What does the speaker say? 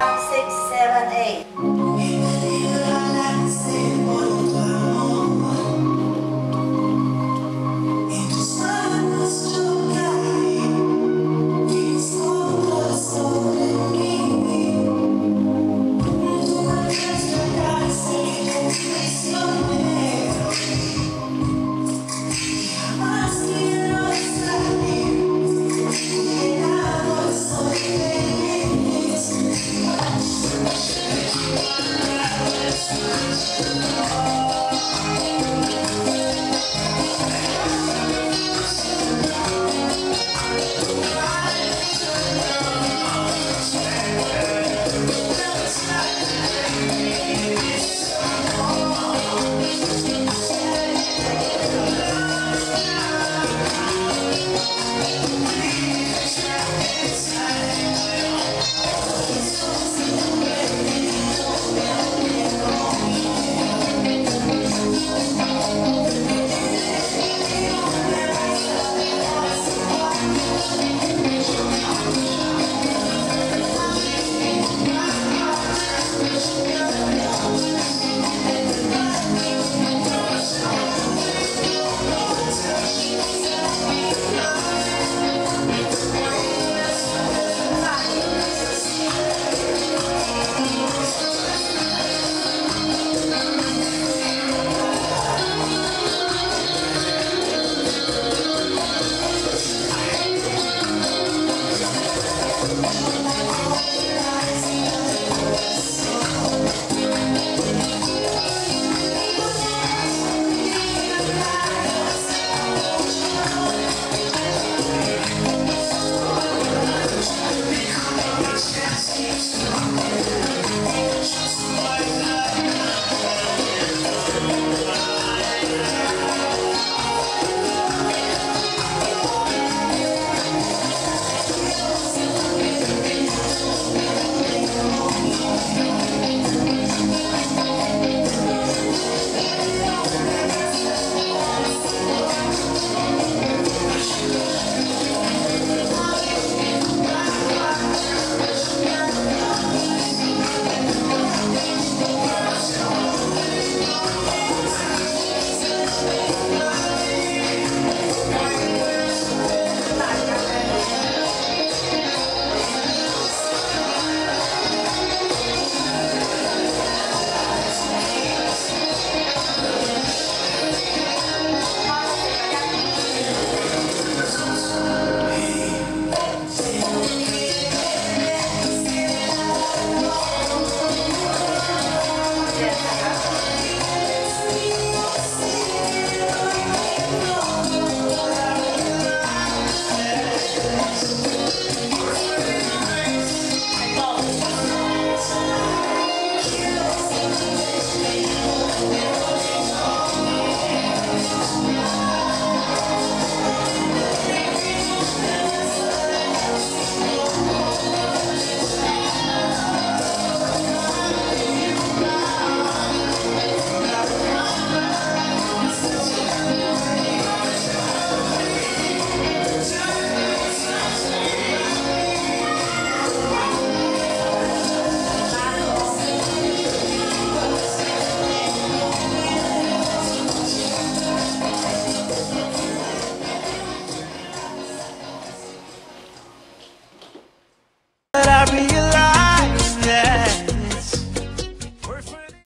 Sí.